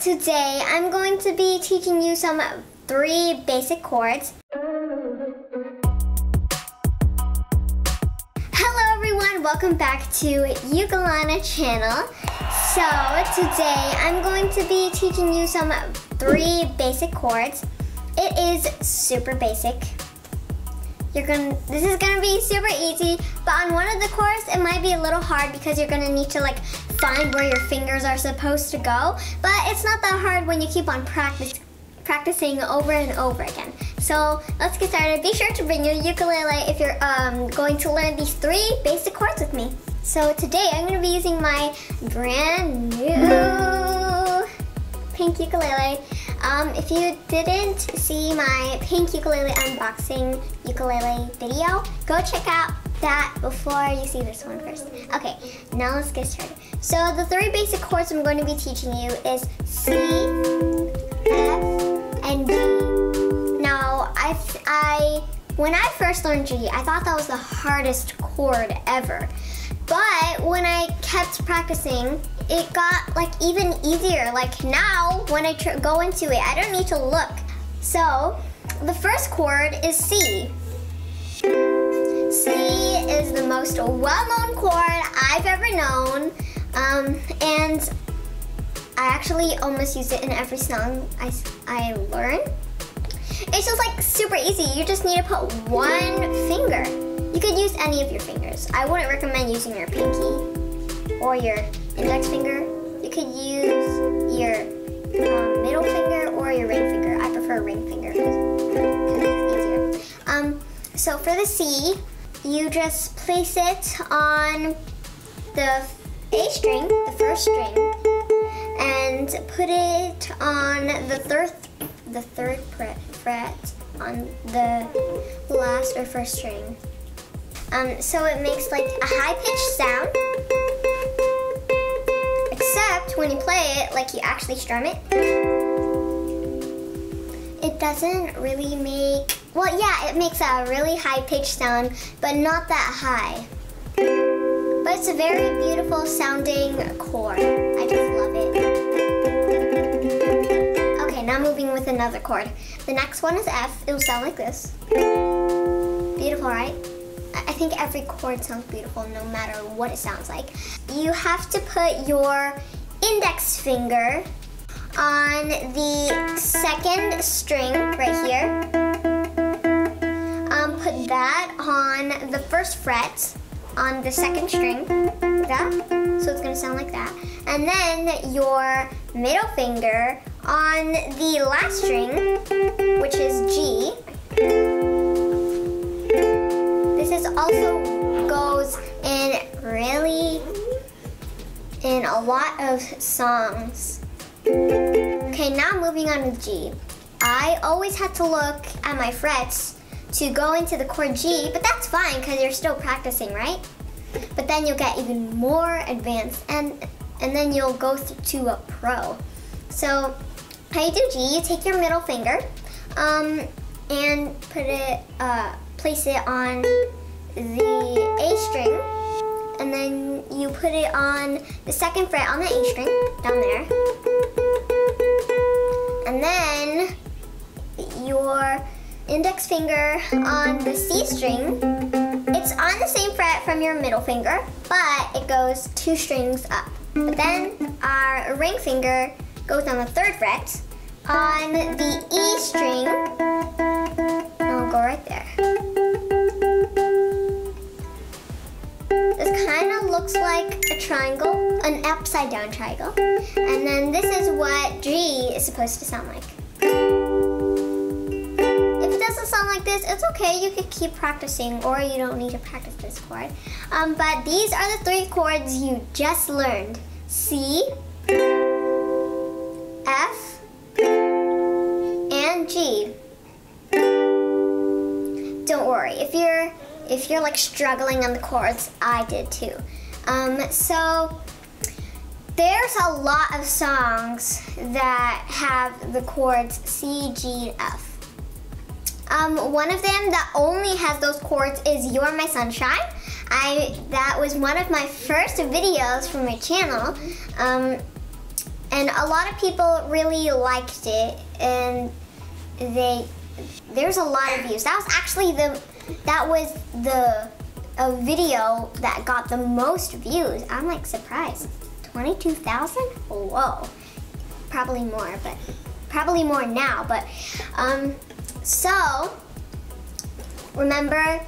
Today I'm going to be teaching you some three basic chords. Hello everyone, welcome back to Ukelana channel. So today I'm going to be teaching you some three basic chords. It is super basic. You're gonna, this is gonna be super easy, but on one of the chords it might be a little hard because you're gonna need to like find where your fingers are supposed to go. But it's not that hard when you keep on practice, practicing over and over again. So let's get started. Be sure to bring your ukulele if you're um, going to learn these three basic chords with me. So today I'm gonna be using my brand new pink ukulele. Um, if you didn't see my pink ukulele unboxing ukulele video, go check out that before you see this one first. Okay, now let's get started. So the three basic chords I'm going to be teaching you is C, F, and G. Now, I, I, when I first learned G, I thought that was the hardest chord ever. But when I kept practicing, it got like even easier. Like now, when I go into it, I don't need to look. So, the first chord is C. C is the most well-known chord I've ever known. Um, and I actually almost use it in every song I, I learn. It's just like super easy. You just need to put one finger. You could use any of your fingers. I wouldn't recommend using your pinky or your index finger. You could use your um, middle finger or your ring finger. I prefer ring finger because it's easier. Um, so for the C, you just place it on the A string, the first string, and put it on the third, the third fret on the last or first string. Um, so it makes like a high-pitched sound, except when you play it, like you actually strum it, it doesn't really make well, yeah, it makes a really high-pitched sound, but not that high. But it's a very beautiful sounding chord. I just love it. Okay, now moving with another chord. The next one is F. It'll sound like this. Beautiful, right? I think every chord sounds beautiful no matter what it sounds like. You have to put your index finger on the second string right here um, put that on the first fret on the second string, that. So it's gonna sound like that. And then your middle finger on the last string, which is G. Also goes in really in a lot of songs. Okay, now moving on to G. I always had to look at my frets to go into the chord G, but that's fine because you're still practicing, right? But then you'll get even more advanced and and then you'll go to a pro. So how you do G, you take your middle finger um, and put it, uh, place it on the A string and then you put it on the second fret on the A string down there. And then your index finger on the C string. It's on the same fret from your middle finger, but it goes two strings up. But then our ring finger goes on the third fret on the upside down triangle. And then this is what G is supposed to sound like If it doesn't sound like this, it's okay. You could keep practicing or you don't need to practice this chord. Um, but these are the three chords you just learned. C, F, and G. Don't worry, if you're if you're like struggling on the chords, I did too. Um, so there's a lot of songs that have the chords C, G, F. Um, one of them that only has those chords is You're My Sunshine. I That was one of my first videos from my channel. Um, and a lot of people really liked it, and they there's a lot of views. That was actually the that was the a video that got the most views. I'm like surprised. 22,000? Whoa. Probably more, but probably more now. But um, so remember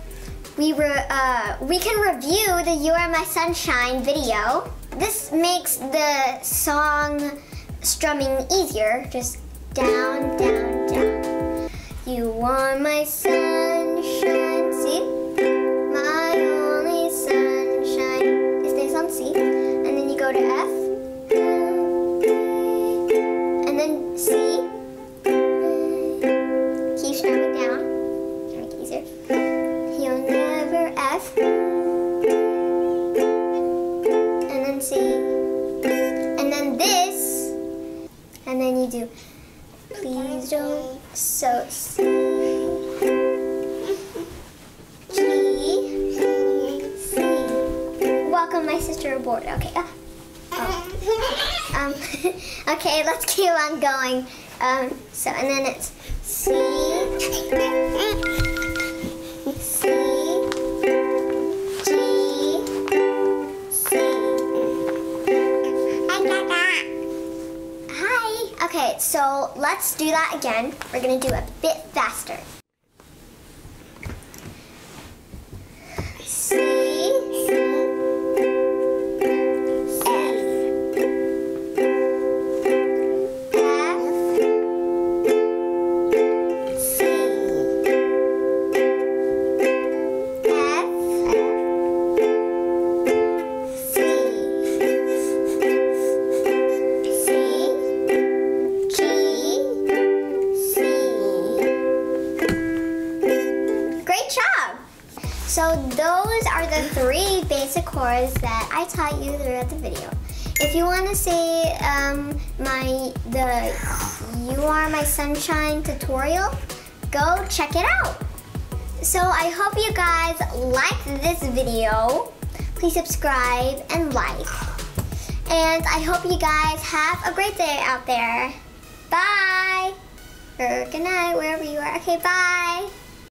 we were uh, we can review the "You Are My Sunshine" video. This makes the song strumming easier. Just down, down, down. You are my sunshine. F. And then C. Keep strumming down. Make it easier. You'll never F. And then C. And then this. And then you do. Please don't. So C. Welcome my sister aboard. Okay. Ah. Um, okay, let's keep on going. Um, so, and then it's C, C, G, C. Hi. Okay, so let's do that again. We're gonna do a bit faster. Those are the three basic chords that I taught you throughout the video. If you want to see um, my the You Are My Sunshine tutorial, go check it out. So I hope you guys liked this video. Please subscribe and like. And I hope you guys have a great day out there. Bye. Or good night, wherever you are. Okay, bye.